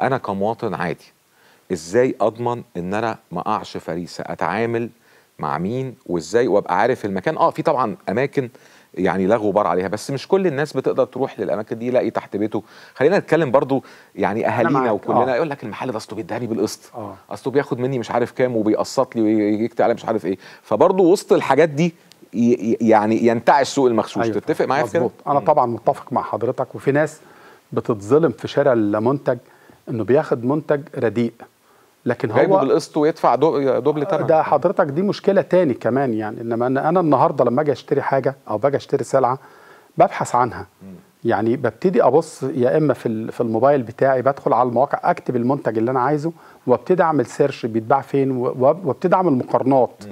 أنا كمواطن عادي. إزاي أضمن إن أنا ما أقعش فريسة؟ أتعامل مع مين؟ وإزاي وأبقى عارف المكان؟ آه في طبعا أماكن يعني لا غبار عليها بس مش كل الناس بتقدر تروح للأماكن دي يلاقي تحت بيته. خلينا نتكلم برضو يعني أهالينا. وكلنا. آه. يقول لك المحل ده أصله بيديهاني بالقسط. آه. أصله بياخد مني مش عارف كام وبيقسط لي ويكتب علي مش عارف إيه. فبرضو وسط الحاجات دي يعني ينتعش سوق المغشوش أيوة تتفق معايا في كده. أنا طبعا متفق مع حضرتك وفي ناس بتتظلم في شراء المنتج إنه بياخد منتج رديء. لكن جايبه هو بالقسط ويدفع دو- double ثمن ده حضرتك دي مشكلة تاني كمان يعني. إنما أنا النهارده لما أجي أشتري حاجة أو باجي أشتري سلعة ببحث عنها. يعني ببتدي أبص يا إما في في الموبايل بتاعي بدخل على المواقع أكتب المنتج اللي أنا عايزه وأبتدي أعمل search بيتباع فين وأبتدي أعمل مقارنات.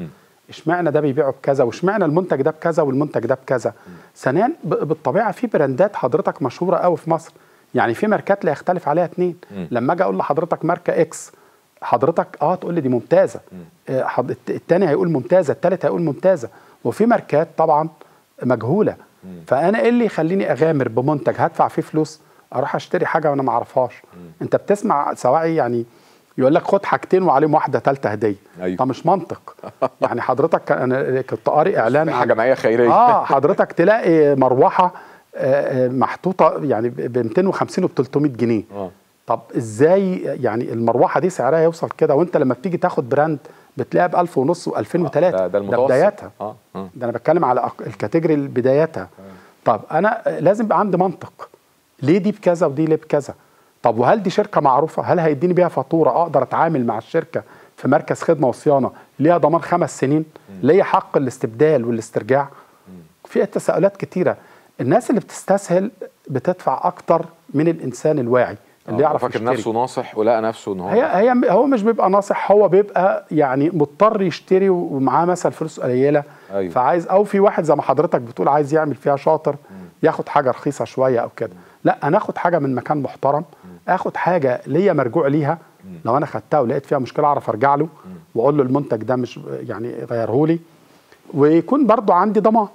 إشمعنى ده بيبيعه بكذا؟ وإشمعنى المنتج ده بكذا؟ والمنتج ده بكذا؟ ثانيا بالطبيعة في براندات حضرتك مشهورة قوي في مصر. يعني في ماركات لا يختلف عليها اتنين. لما أجي أقول لحضرتك ماركة X حضرتك آه تقول لي دي ممتازة. آه، حض- التاني هيقول ممتازة التالت هيقول ممتازة. وفي ماركات طبعا مجهولة. فأنا إيه اللي يخليني أغامر بمنتج؟ هدفع فيه فلوس؟ أروح أشتري حاجة وأنا ما اعرفهاش أنت بتسمع سواعي يعني يقول لك خد حاجتين وعليهم واحدة ثالثه هدية. أيوة. ده مش منطق. يعني حضرتك أنا كنت قاري إعلان حاجة جمعيه خيرية. آه حضرتك تلاقي مروحة محطوطة يعني ب 250 وب 300 جنيه. آه. طب إزاي يعني المروحة دي سعرها يوصل كده وأنت لما بتيجي تاخد brand بتلاقيها ب 1000 ونص و2003 ده, ده المتوسط. بداياتها. آه آه. ده أنا بتكلم على ال category بداياتها. طب أنا لازم يبقى عندي منطق. ليه دي بكذا ودي ليه بكذا؟ طب وهل دي شركة معروفة؟ هل هيديني بيها فاتورة؟ أقدر أتعامل مع الشركة في مركز خدمة وصيانة؟ ليها ضمان خمس سنين؟ ليا حق الاستبدال والاسترجاع؟ في تساؤلات كتيرة. الناس اللي بتستسهل بتدفع أكتر من الإنسان الواعي اللي يعرف فاكر. نفسه ناصح ولقى نفسه إن هو هي هي هو مش بيبقى ناصح هو بيبقى يعني مضطر يشتري ومعاه مثلا فلوس قليلة. أيوة. فعايز أو في واحد زي ما حضرتك بتقول عايز يعمل فيها شاطر ياخد حاجة رخيصة شوية أو كده. لا أنا آخد حاجة من مكان محترم آخد حاجة ليا مرجوع ليها. لو أنا خدتها ولقيت فيها مشكلة أعرف أرجع له وأقول له المنتج ده مش يعني غيره لي. ويكون برضو عندي ضمان.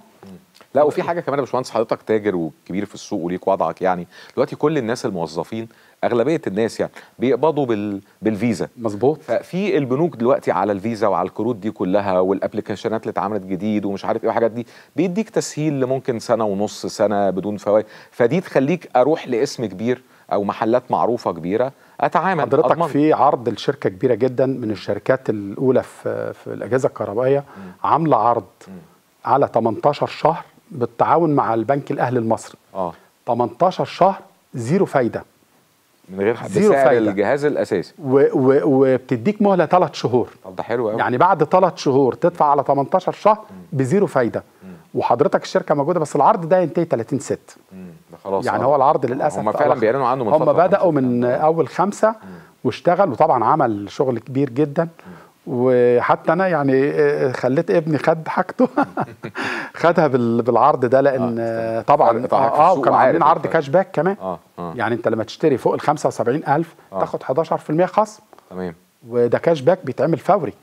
لا وفي حاجة كمان يا باشمهندس حضرتك تاجر وكبير في السوق وليك وضعك يعني دلوقتي كل الناس الموظفين أغلبية الناس يعني بيقبضوا بال... بالفيزا. مظبوط. ففي البنوك دلوقتي على الفيزا وعلى الكروت دي كلها والابلكيشنات اللي اتعملت جديد ومش عارف إيه والحاجات دي بيديك تسهيل لممكن سنة ونص سنة بدون فوائد. فدي تخليك أروح لاسم كبير أو محلات معروفة كبيرة أتعامل حضرتك أضمن. في عرض لشركة كبيرة جدا من الشركات الأولى في في الأجهزة الكهربائية عاملة عرض. على 18 شهر بالتعاون مع البنك الأهلي المصري. آه. 18 شهر zero فايدة. من غير zero بسعر فايدة. الجهاز الأساسي. و و وبتديك مهلة ثلاث شهور. طب ده حلو قوي يعني بعد ثلاث شهور تدفع على 18 شهر ب zero فايدة. وحضرتك الشركة موجودة بس العرض ده ينتهي 30 6 ده خلاص. يعني آه. هو العرض للأسف هم فعلا بيعلنوا عنه من هم بدأوا. من أول خمسة واشتغل وطبعا عمل شغل كبير جدا. وحتى أنا يعني آه، خليت ابني خد حاجته. خدها بال- بالعرض ده لأن آه، طبعا آه السوق وكانوا عاملين عرض. cash back كمان. آه آه. يعني أنت لما تشتري فوق ال 75000 تاخد 11% خصم. تمام. وده كاش باك بيتعمل فوري.